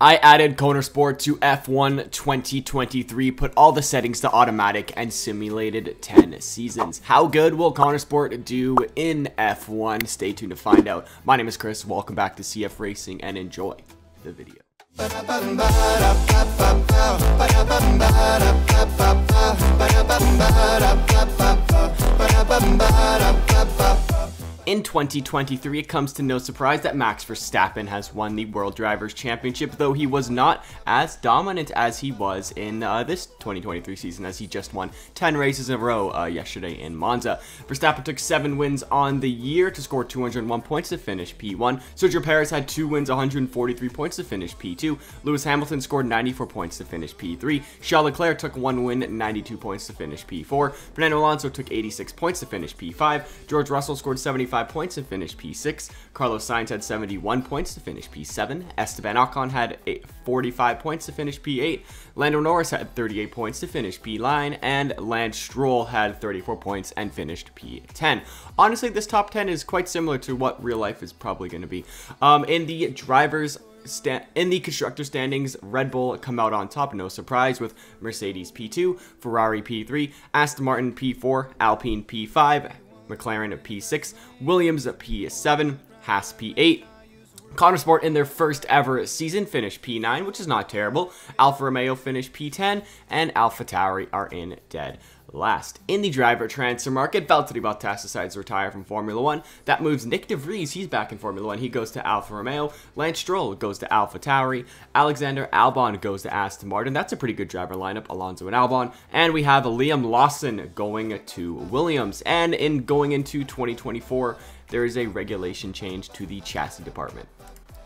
I added Konnersport to F1 2023, put all the settings to automatic, and simulated 10 seasons. How good will Konnersport do in F1? Stay tuned to find out. My name is Chris, welcome back to CF Racing, and enjoy the video. In 2023, it comes to no surprise that Max Verstappen has won the World Drivers' Championship, though he was not as dominant as he was in uh, this 2023 season, as he just won 10 races in a row uh, yesterday in Monza. Verstappen took 7 wins on the year to score 201 points to finish P1. Sergio Perez had 2 wins, 143 points to finish P2. Lewis Hamilton scored 94 points to finish P3. Charles Leclerc took 1 win, 92 points to finish P4. Fernando Alonso took 86 points to finish P5. George Russell scored 75 points and finished P6. Carlos Sainz had 71 points to finish P7. Esteban Ocon had 45 points to finish P8. Lando Norris had 38 points to finish P9. And Lance Stroll had 34 points and finished P10. Honestly, this top 10 is quite similar to what real life is probably going to be. Um, in the drivers stand in the constructor standings, Red Bull come out on top, no surprise, with Mercedes P2, Ferrari P3, Aston Martin P4, Alpine P5, McLaren at P6, Williams at P7, Haas P8, Konnersport in their first ever season finished P9, which is not terrible. Alfa Romeo finished P10, and Alpha Tauri are in dead last. In the driver transfer market, Valtteri Bottas decides to retire from Formula 1. That moves Nick de Vries, he's back in Formula 1. He goes to Alfa Romeo. Lance Stroll goes to Alpha Tauri. Alexander Albon goes to Aston Martin. That's a pretty good driver lineup, Alonso and Albon. And we have Liam Lawson going to Williams. And in going into 2024, there is a regulation change to the chassis department.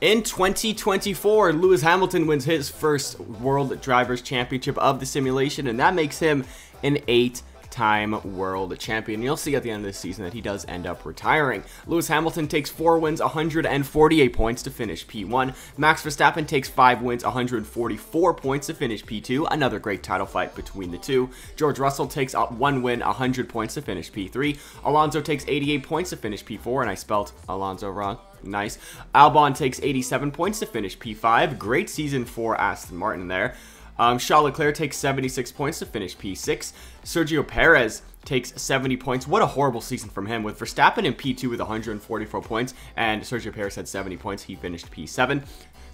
In 2024, Lewis Hamilton wins his first World Drivers' Championship of the simulation, and that makes him an eight time world champion. You'll see at the end of this season that he does end up retiring. Lewis Hamilton takes 4 wins, 148 points to finish P1. Max Verstappen takes 5 wins, 144 points to finish P2. Another great title fight between the two. George Russell takes 1 win, 100 points to finish P3. Alonso takes 88 points to finish P4, and I spelt Alonso wrong. Nice. Albon takes 87 points to finish P5. Great season for Aston Martin there. Um, Charles Leclerc takes 76 points to finish P6. Sergio Perez takes 70 points. What a horrible season from him with Verstappen in P2 with 144 points and Sergio Perez had 70 points. He finished P7.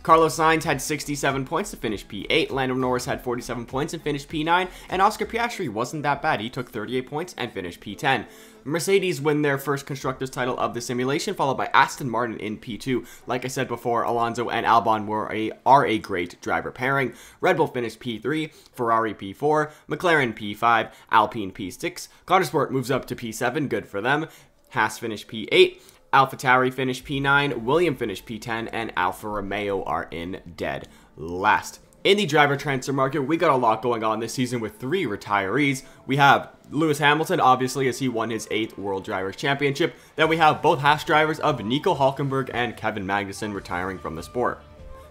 Carlos Sainz had 67 points to finish P8. Lando Norris had 47 points and finished P9. And Oscar Piastri wasn't that bad. He took 38 points and finished P10. Mercedes win their first constructors title of the simulation, followed by Aston Martin in P2. Like I said before, Alonso and Albon were a are a great driver pairing. Red Bull finished P3, Ferrari P4, McLaren P5, Alpine P6. Sport moves up to P7, good for them. Haas finished P8. AlphaTauri finished P9, William finished P10, and Alfa Romeo are in dead last. In the driver transfer market, we got a lot going on this season with three retirees. We have Lewis Hamilton, obviously, as he won his eighth World Drivers' Championship. Then we have both Haas drivers of Nico Hulkenberg and Kevin Magnussen retiring from the sport.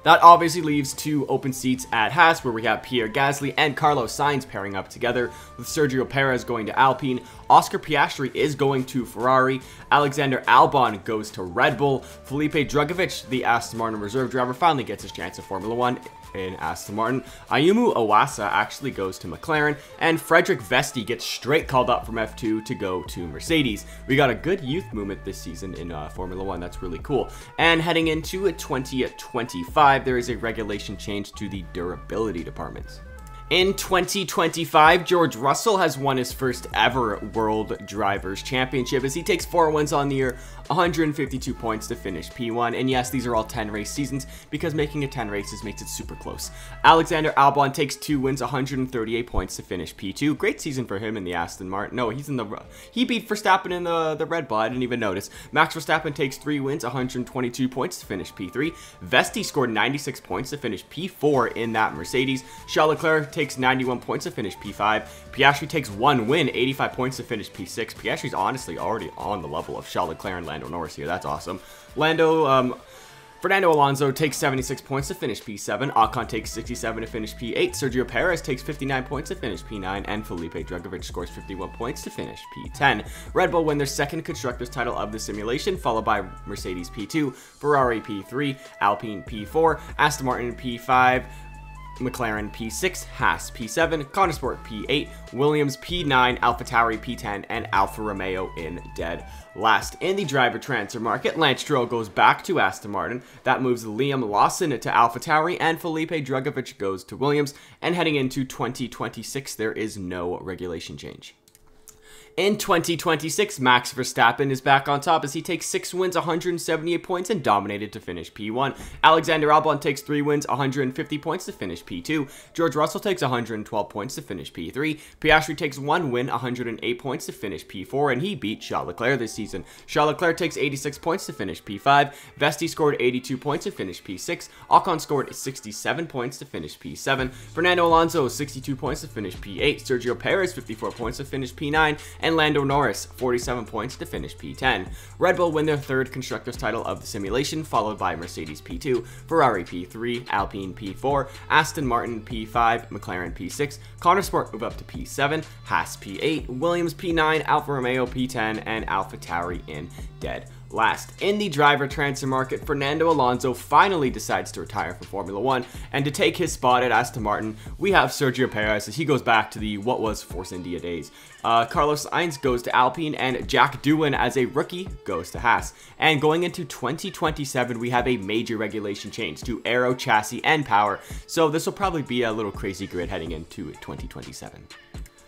That obviously leaves two open seats at Haas, where we have Pierre Gasly and Carlos Sainz pairing up together, with Sergio Perez going to Alpine. Oscar Piastri is going to Ferrari. Alexander Albon goes to Red Bull. Felipe Drugovich, the Aston Martin reserve driver, finally gets his chance at Formula One in Aston Martin. Ayumu Iwasa actually goes to McLaren, and Frederik Vesti gets straight called up from F2 to go to Mercedes. We got a good youth movement this season in uh, Formula One. That's really cool. And heading into 2025, there is a regulation change to the durability departments. In 2025, George Russell has won his first ever World Drivers' Championship as he takes four wins on the year, 152 points to finish P1. And yes, these are all 10 race seasons because making it 10 races makes it super close. Alexander Albon takes two wins, 138 points to finish P2. Great season for him in the Aston Martin. No, he's in the he beat Verstappen in the the Red Bull. I didn't even notice. Max Verstappen takes three wins, 122 points to finish P3. Vesti scored 96 points to finish P4 in that Mercedes. Charles Leclerc takes 91 points to finish P5. Piastri takes one win, 85 points to finish P6. Piastri's honestly already on the level of Charles Leclerc and Lando Norris here. That's awesome. Lando, um, Fernando Alonso takes 76 points to finish P7, Ocon takes 67 to finish P8, Sergio Perez takes 59 points to finish P9, and Felipe Drugovich scores 51 points to finish P10. Red Bull win their second Constructors title of the simulation, followed by Mercedes P2, Ferrari P3, Alpine P4, Aston Martin P5, McLaren P6, Haas P7, Konnersport P8, Williams P9, AlphaTauri P10, and Alfa Romeo in dead last. In the driver transfer market, Lance Stroll goes back to Aston Martin. That moves Liam Lawson to AlphaTauri, and Felipe Drugovich goes to Williams. And heading into 2026, there is no regulation change. In 2026, Max Verstappen is back on top as he takes 6 wins, 178 points, and dominated to finish P1. Alexander Albon takes 3 wins, 150 points to finish P2. George Russell takes 112 points to finish P3. Piastri takes 1 win, 108 points to finish P4, and he beat Charles Leclerc this season. Charles Leclerc takes 86 points to finish P5. Vesti scored 82 points to finish P6. Ocon scored 67 points to finish P7. Fernando Alonso 62 points to finish P8. Sergio Perez 54 points to finish P9 and Lando Norris, 47 points to finish P10. Red Bull win their third Constructors title of the simulation, followed by Mercedes P2, Ferrari P3, Alpine P4, Aston Martin P5, McLaren P6, Konnersport move up to P7, Haas P8, Williams P9, Alfa Romeo P10, and AlphaTauri in dead last. In the driver transfer market, Fernando Alonso finally decides to retire from Formula One, and to take his spot at Aston Martin, we have Sergio Perez as he goes back to the what was Force India days. Uh, Carlos Sainz goes to Alpine, and Jack Doohan, as a rookie, goes to Haas. And going into 2027, we have a major regulation change to aero, chassis, and power, so this will probably be a little crazy grid heading into 2027.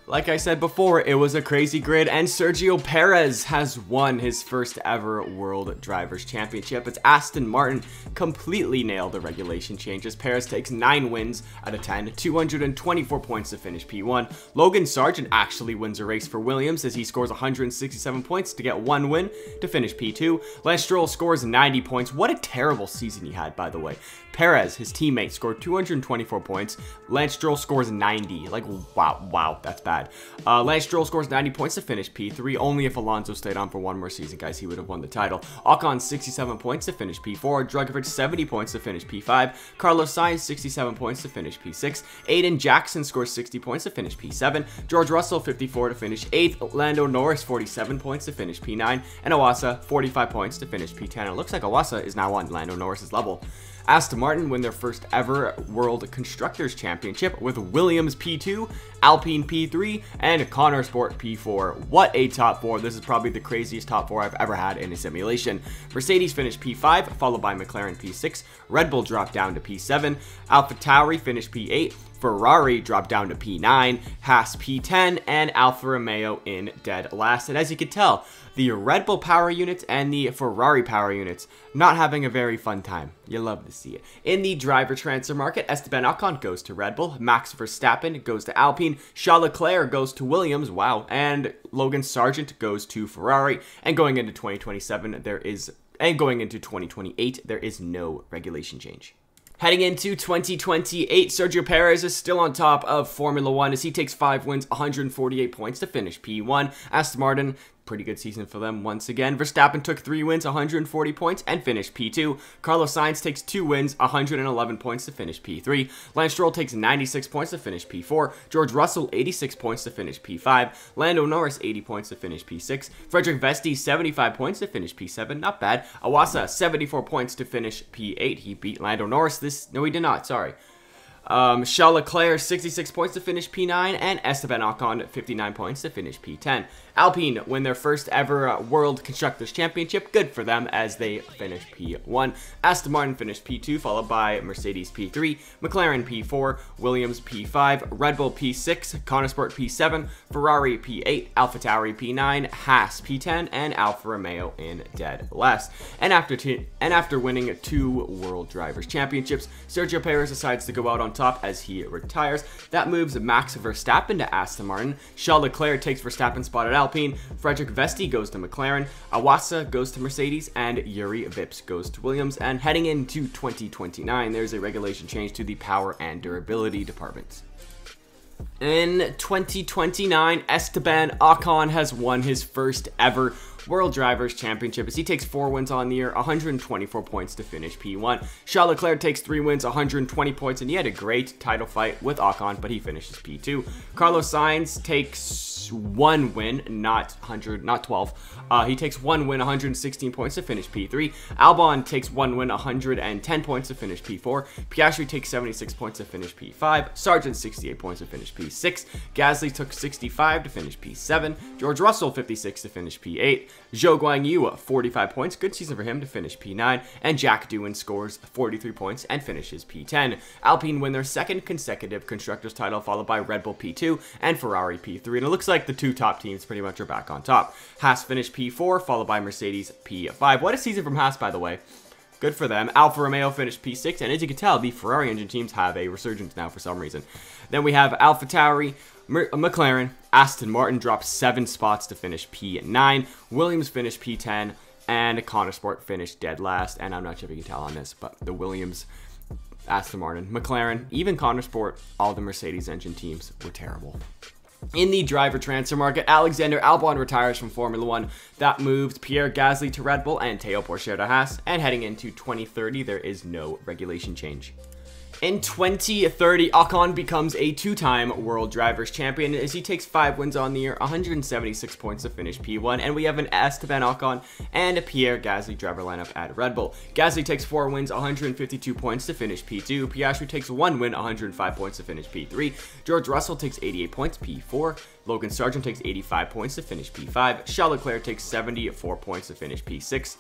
Like I said before, it was a crazy grid, and Sergio Perez has won his first ever World Drivers' Championship. It's Aston Martin completely nailed the regulation changes. Perez takes 9 wins out of 10, 224 points to finish P1. Logan Sargeant actually wins a race for Williams as he scores 167 points to get one win to finish P2. Lance Stroll scores 90 points. What a terrible season he had, by the way. Perez, his teammate, scored 224 points. Lance Stroll scores 90. Like, wow, wow, that's bad. Uh, Lance Stroll scores 90 points to finish P3. Only if Alonso stayed on for one more season, guys, he would have won the title. Ocon, 67 points to finish P4. Drugovich, 70 points to finish P5. Carlos Sainz, 67 points to finish P6. Aiden Jackson scores 60 points to finish P7. George Russell, 54 to finish 8th. Lando Norris, 47 points to finish P9. And Iwasa, 45 points to finish P10. It looks like Iwasa is now on Lando Norris's level. Aston Martin win their first ever World Constructors Championship with Williams P2, Alpine P3, and Konnersport P4. What a top four. This is probably the craziest top four I've ever had in a simulation. Mercedes finished P5, followed by McLaren P6. Red Bull dropped down to P7. AlphaTauri finished P8. Ferrari dropped down to P9, Haas P10, and Alfa Romeo in dead last. And as you can tell, the Red Bull power units and the Ferrari power units not having a very fun time. You love to see it. In the driver transfer market, Esteban Ocon goes to Red Bull, Max Verstappen goes to Alpine, Charles Leclerc goes to Williams, wow, and Logan Sargeant goes to Ferrari. And going into 2027, there is, and going into 2028, there is no regulation change. Heading into 2028, Sergio Perez is still on top of Formula One as he takes 5 wins, 148 points to finish P1. Aston Martin pretty good season for them once again. Verstappen took 3 wins, 140 points, and finished P2. Carlos Sainz takes 2 wins, 111 points to finish P3. Lance Stroll takes 96 points to finish P4. George Russell, 86 points to finish P5. Lando Norris, 80 points to finish P6. Frederik Vesti, 75 points to finish P7. Not bad. Iwasa, 74 points to finish P8. He beat Lando Norris this... No, he did not. Sorry. Um, Charles Leclerc, 66 points to finish P9, and Esteban Ocon, 59 points to finish P10. Alpine win their first ever uh, World Constructors Championship. Good for them as they finish P1. Aston Martin finished P2, followed by Mercedes P3, McLaren P4, Williams P5, Red Bull P6, Konnersport P7, Ferrari P8, AlphaTauri P9, Haas P10, and Alfa Romeo in dead last. And after and after winning two World Drivers Championships, Sergio Perez decides to go out on top as he retires. That moves Max Verstappen to Aston Martin. Charles Leclerc takes Verstappen's spot at Alpine Alpine, Frederik Vesti goes to McLaren, Iwasa goes to Mercedes, and Jüri Vips goes to Williams. And heading into 2029, there's a regulation change to the power and durability departments. In 2029, Esteban Ocon has won his first ever World Drivers Championship as he takes 4 wins on the year, 124 points to finish P1. Charles Leclerc takes 3 wins, 120 points, and he had a great title fight with Ocon, but he finishes P2. Carlos Sainz takes one win, not 100, not 12. Uh, he takes one win, 116 points to finish P3. Albon takes one win, 110 points to finish P4. Piastri takes 76 points to finish P5. Sargeant 68 points to finish P6. Gasly took 65 to finish P7. George Russell 56 to finish P8. Zhou Guanyu uh, 45 points, good season for him to finish P9. And Jack Doohan scores 43 points and finishes P10. Alpine win their second consecutive constructors title, followed by Red Bull P2 and Ferrari P3. And it looks like the two top teams pretty much are back on top. Haas finished P4, followed by Mercedes P5. What a season from Haas, by the way. Good for them. Alfa Romeo finished P6, and as you can tell, the Ferrari engine teams have a resurgence now for some reason. Then we have Alpha Tauri, uh, McLaren, Aston Martin dropped 7 spots to finish P9, Williams finished P10, and Konnersport finished dead last. And I'm not sure if you can tell on this, but the Williams, Aston Martin, McLaren, even Konnersport, all the Mercedes engine teams were terrible. In the driver transfer market, Alexander Albon retires from Formula One. That moves Pierre Gasly to Red Bull and Teo Pourchaire to Haas. And heading into 2030, there is no regulation change. In 2030, Ocon becomes a two-time World Drivers' Champion as he takes 5 wins on the year, 176 points to finish P1, and we have an Esteban Ocon and a Pierre Gasly driver lineup at Red Bull. Gasly takes 4 wins, 152 points to finish P2, Piastri takes 1 win, 105 points to finish P3, George Russell takes 88 points, P4, Logan Sargeant takes 85 points to finish P5, Charles Leclerc takes 74 points to finish P6,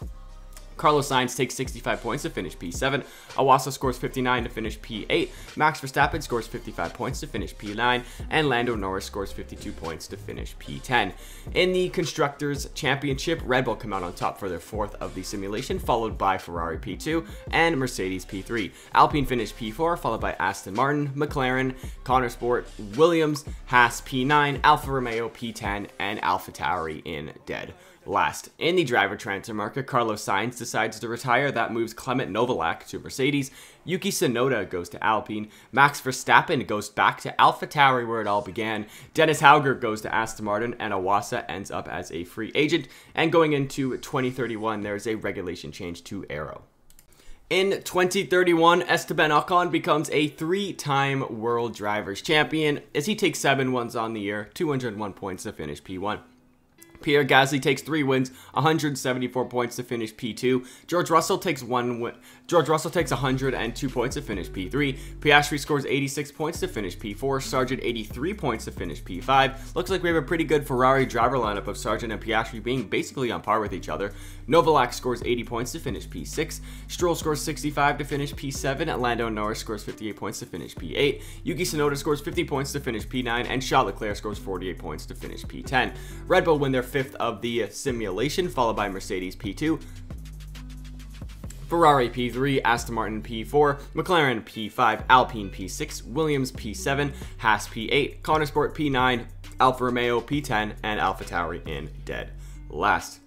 Carlos Sainz takes 65 points to finish P7. Iwasa scores 59 to finish P8. Max Verstappen scores 55 points to finish P9. And Lando Norris scores 52 points to finish P10. In the Constructors' Championship, Red Bull come out on top for their fourth of the simulation, followed by Ferrari P2 and Mercedes P3. Alpine finished P4, followed by Aston Martin, McLaren, Konnersport, Williams, Haas P9, Alfa Romeo P10, and Alpha Tauri in dead last. In the driver transfer market, Carlos Sainz decides to retire. That moves Clement Novalak to Mercedes. Yuki Tsunoda goes to Alpine. Max Verstappen goes back to AlphaTauri where it all began. Dennis Hauger goes to Aston Martin and Iwasa ends up as a free agent. And going into 2031, there's a regulation change to Aero. In 2031, Esteban Ocon becomes a three-time World Drivers' Champion as he takes seven ones on the year, 201 points to finish P1. Pierre Gasly takes three wins, 174 points to finish P2. George Russell takes one win. George Russell takes 102 points to finish P3. Piastri scores 86 points to finish P4. Sargeant 83 points to finish P5. Looks like we have a pretty good Ferrari driver lineup of Sargeant and Piastri being basically on par with each other. Novalak scores 80 points to finish P6. Stroll scores 65 to finish P7. Lando Norris scores 58 points to finish P8. Yuki Tsunoda scores 50 points to finish P9. And Charles Leclerc scores 48 points to finish P10. Red Bull win their fifth of the simulation, followed by Mercedes P2. Ferrari P3, Aston Martin P4, McLaren P5, Alpine P6, Williams P7, Haas P8, Konnersport P9, Alfa Romeo P10, and AlphaTauri in dead last.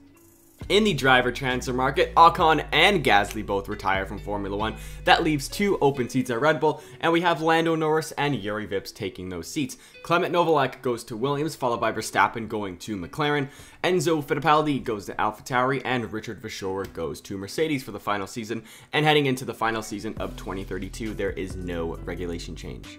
In the driver transfer market, Ocon and Gasly both retire from Formula One. That leaves two open seats at Red Bull, and we have Lando Norris and Jüri Vips taking those seats. Clement Novalak goes to Williams, followed by Verstappen going to McLaren. Enzo Fittipaldi goes to AlphaTauri, and Richard Verschoor goes to Mercedes for the final season. And heading into the final season of 2032, there is no regulation change.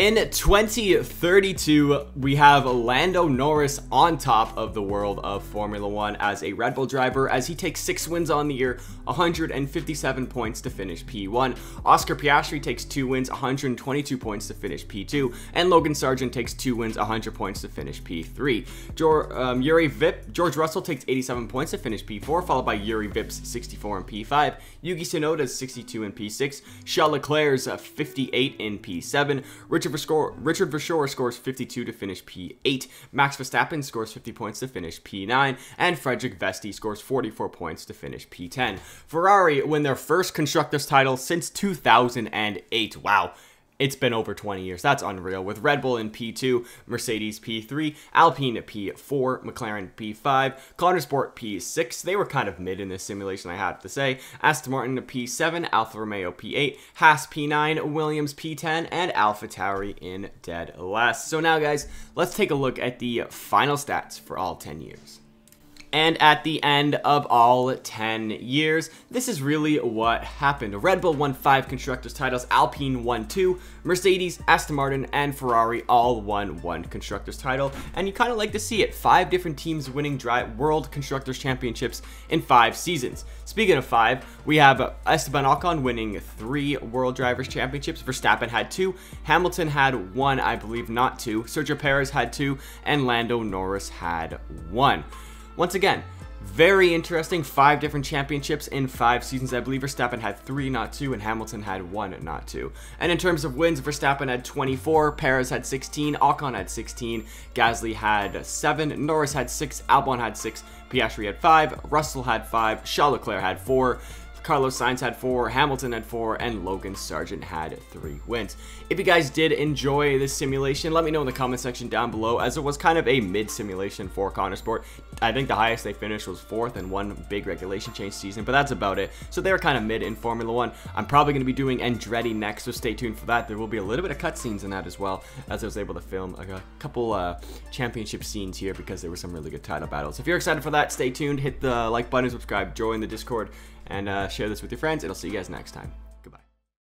In 2032, we have Lando Norris on top of the world of Formula One as a Red Bull driver as he takes six wins on the year, 157 points to finish P1. Oscar Piastri takes two wins, 122 points to finish P2, and Logan Sargeant takes two wins, 100 points to finish P3. Jor, um, Jüri Vip, George Russell takes 87 points to finish P4, followed by Jüri Vips 64 in P5, Yuki Tsunoda's 62 in P6, Charles Leclerc's 58 in P7, Richard Richard Verschoor scores 52 to finish P8. Max Verstappen scores 50 points to finish P9. And Frederik Vesti scores 44 points to finish P10. Ferrari win their first Constructors title since 2008. Wow. It's been over 20 years. That's unreal. With Red Bull in P2, Mercedes P3, Alpine P4, McLaren P5, Konnersport P6. They were kind of mid in this simulation, I have to say. Aston Martin P7, Alfa Romeo P8, Haas P9, Williams P10, and Alpha Tauri in dead last. So now, guys, let's take a look at the final stats for all 10 years. And at the end of all 10 years, this is really what happened. Red Bull won 5 Constructors titles, Alpine won 2, Mercedes, Aston Martin, and Ferrari all won 1 Constructors title, and you kind of like to see it. 5 different teams winning World Constructors Championships in 5 seasons. Speaking of 5, we have Esteban Ocon winning 3 World Drivers Championships, Verstappen had 2, Hamilton had 1, I believe not 2, Sergio Perez had 2, and Lando Norris had 1. Once again, very interesting. Five different championships in five seasons. I believe Verstappen had three, not two, and Hamilton had one, not two. And in terms of wins, Verstappen had 24, Perez had 16, Ocon had 16, Gasly had seven, Norris had six, Albon had six, Piastri had five, Russell had five, Charles Leclerc had four, Carlos Sainz had four, Hamilton had four, and Logan Sargeant had three wins. If you guys did enjoy this simulation, let me know in the comment section down below, as it was kind of a mid simulation for Konnersport. I think the highest they finished was fourth in one big regulation change season, but that's about it. So they were kind of mid in Formula One. I'm probably going to be doing Andretti next, so stay tuned for that. There will be a little bit of cutscenes in that as well, as I was able to film a couple uh, championship scenes here because there were some really good title battles. If you're excited for that, stay tuned, hit the like button, subscribe, join the Discord, and uh, share this with your friends, and I'll see you guys next time.